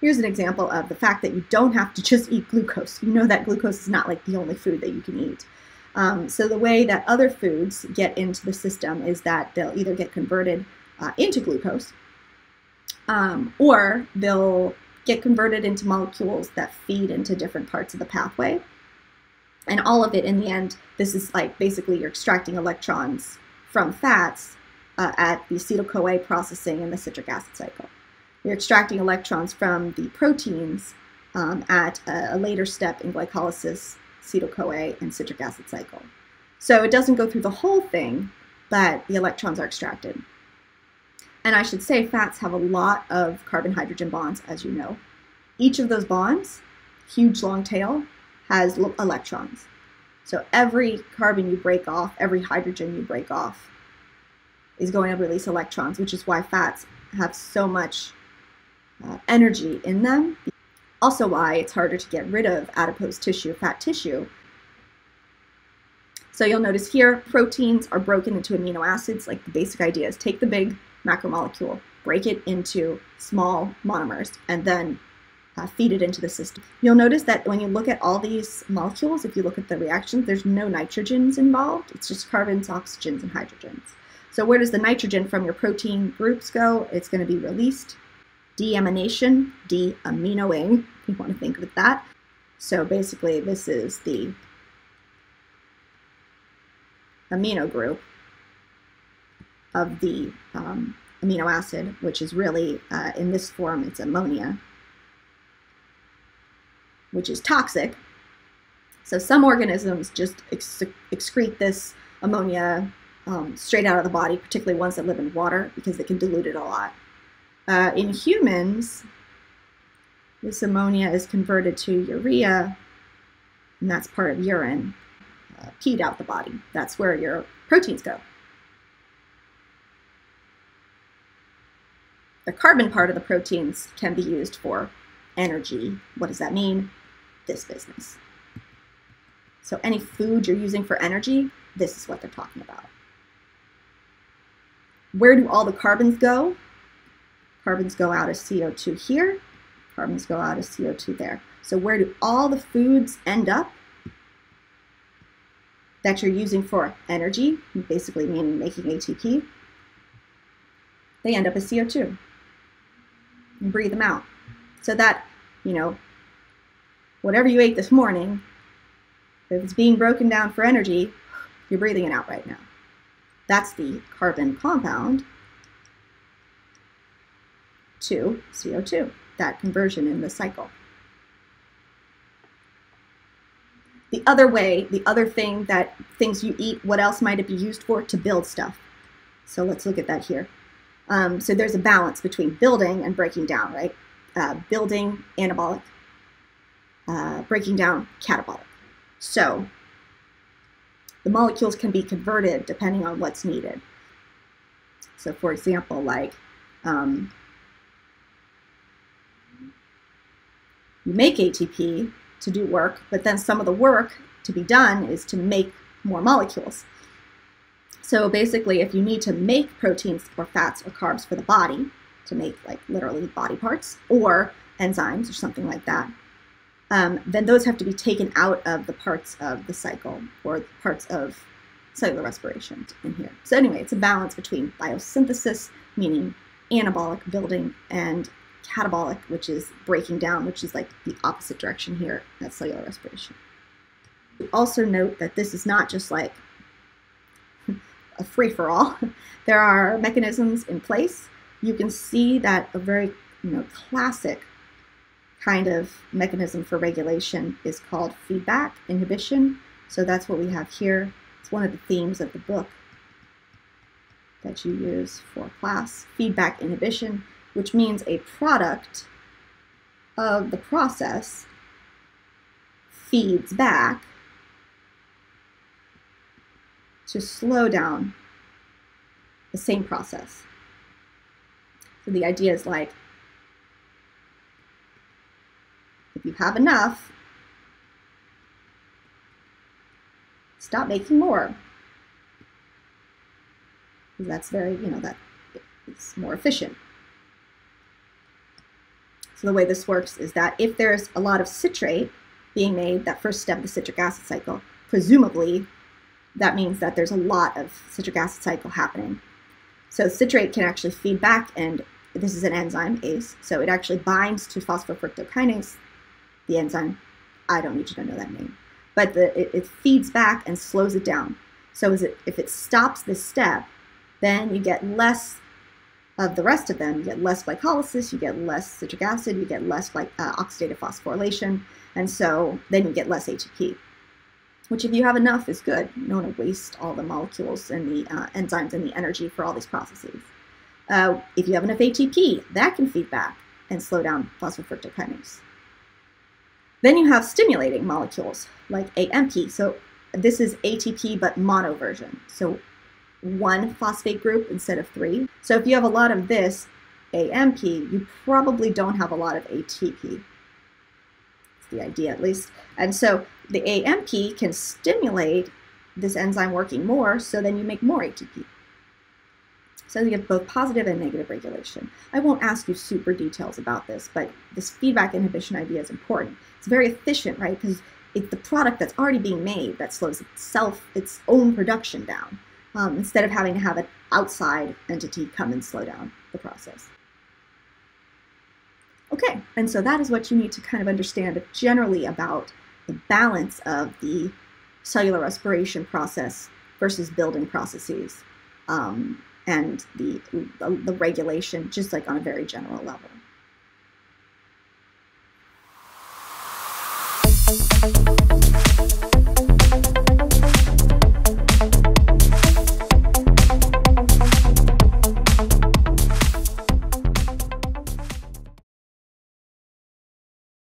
Here's an example of the fact that you don't have to just eat glucose. You know that glucose is not like the only food that you can eat. Um, so the way that other foods get into the system is that they'll either get converted uh, into glucose um, or they'll get converted into molecules that feed into different parts of the pathway. And all of it in the end, this is like basically you're extracting electrons from fats uh, at the acetyl-CoA processing in the citric acid cycle. You're extracting electrons from the proteins um, at a, a, later step in glycolysis, acetyl-CoA, and citric acid cycle. So it doesn't go through the whole thing, but the electrons are extracted. And I should say fats have a lot of carbon-hydrogen bonds, as you know. Each of those bonds, huge long tail, has electrons. So every carbon you break off, every hydrogen you break off, is going to release electrons, which is why fats have so much uh, energy in them. Also why it's harder to get rid of adipose tissue, fat tissue. So you'll notice here, proteins are broken into amino acids. Like the basic idea is take the big macromolecule, break it into small monomers, and then uh, feed it into the system. You'll notice that when you look at all these molecules, if you look at the reactions, there's no nitrogens involved. It's just carbons, oxygens, and hydrogens. So where does the nitrogen from your protein groups go? It's going to be released deamination, de-aminoing, if you want to think of that. So basically this is the amino group of the um, amino acid, which is really, uh, in this form, it's ammonia, which is toxic. So some organisms just excrete this ammonia um, straight out of the body, particularly ones that live in water, because they can dilute it a lot. Uh, in humans, this ammonia is converted to urea, and that's part of urine, uh, peed out the body. That's where your proteins go. The carbon part of the proteins can be used for energy. What does that mean? This business. So any food you're using for energy, this is what they're talking about. Where do all the carbons go? Carbons go out as CO2 here, carbons go out as CO2 there. So where do all the foods end up that you're using for energy, basically meaning making ATP? They end up as CO2. And breathe them out. So that, you know, whatever you ate this morning, if it's being broken down for energy, you're breathing it out right now. That's the carbon compound to CO2, that conversion in the cycle. The other way, the other thing that things you eat, what else might it be used for? To build stuff. So let's look at that here. Um, so there's a balance between building and breaking down, right? Uh, building, anabolic, uh, breaking down, catabolic. So the molecules can be converted depending on what's needed. So for example, like um, you make ATP to do work, but then some of the work to be done is to make more molecules. So basically, if you need to make proteins or fats or carbs for the body, to make like literally body parts or enzymes or something like that, um, then those have to be taken out of the parts of the cycle or parts of cellular respiration in here. So anyway, it's a balance between biosynthesis, meaning anabolic building, and catabolic, which is breaking down, which is like the opposite direction here, that's cellular respiration. Also note that this is not just like a free-for-all. there are mechanisms in place. You can see that a very you know, classic kind of mechanism for regulation is called feedback inhibition. So that's what we have here. It's one of the themes of the book that you use for class, feedback inhibition which means a product of the process feeds back to slow down the same process. So the idea is like, if you have enough, stop making more. because that's very, you know, that it's more efficient. So the way this works is that if there's a lot of citrate being made, that first step of the citric acid cycle, presumably that means that there's a lot of citric acid cycle happening. So citrate can actually feed back, and this is an enzyme, ACE, so it actually binds to phosphofructokinase, the enzyme. I don't need you to know that name. But the, it, it feeds back and slows it down. So it, if it stops this step, then you get less of the rest of them. You get less glycolysis, you get less citric acid, you get less like uh, oxidative phosphorylation, and so then you get less ATP which if you have enough is good. You don't want to waste all the molecules and the uh, enzymes and the energy for all these processes. Uh, if you have enough ATP, that can feed back and slow down phosphofructokinase. Then you have stimulating molecules like AMP. So this is ATP but mono version. So one phosphate group instead of three. So if you have a lot of this AMP, you probably don't have a lot of ATP It's the idea at least. And so the AMP can stimulate this enzyme working more, so then you make more ATP. So you get both positive and negative regulation. I won't ask you super details about this, but this feedback inhibition idea is important. It's very efficient, right? Because it's the product that's already being made that slows itself, its own production down, um, instead of having to have an outside entity come and slow down the process. Okay, and so that is what you need to kind of understand generally about the balance of the cellular respiration process versus building processes um, and the, the regulation, just like on a very general level.